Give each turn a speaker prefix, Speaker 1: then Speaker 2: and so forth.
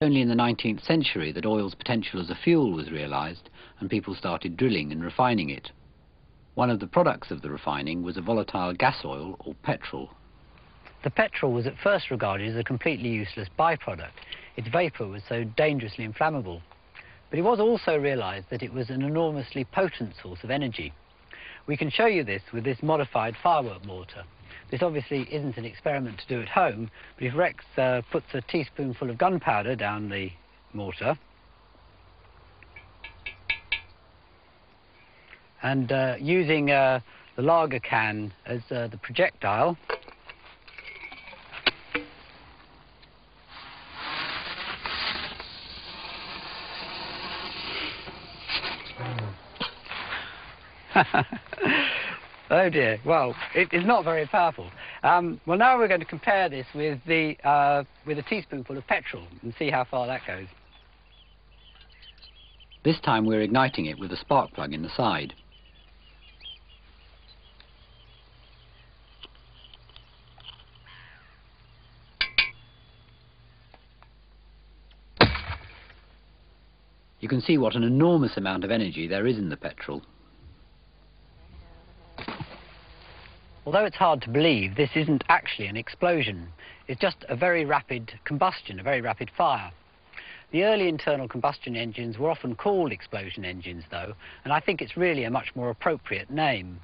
Speaker 1: Only in the 19th century that oil's potential as a fuel was realized and people started drilling and refining it. One of the products of the refining was a volatile gas oil or petrol.
Speaker 2: The petrol was at first regarded as a completely useless byproduct. Its vapour was so dangerously inflammable. But it was also realised that it was an enormously potent source of energy. We can show you this with this modified firework mortar. This obviously isn't an experiment to do at home, but if Rex uh, puts a teaspoonful of gunpowder down the mortar, and uh, using uh, the lager can as uh, the projectile, Oh dear. Well, it is not very powerful. Um, well, now we're going to compare this with the uh, with a teaspoonful of petrol and see how far that goes.
Speaker 1: This time we're igniting it with a spark plug in the side. You can see what an enormous amount of energy there is in the petrol.
Speaker 2: Although it's hard to believe, this isn't actually an explosion. It's just a very rapid combustion, a very rapid fire. The early internal combustion engines were often called explosion engines, though, and I think it's really a much more appropriate name.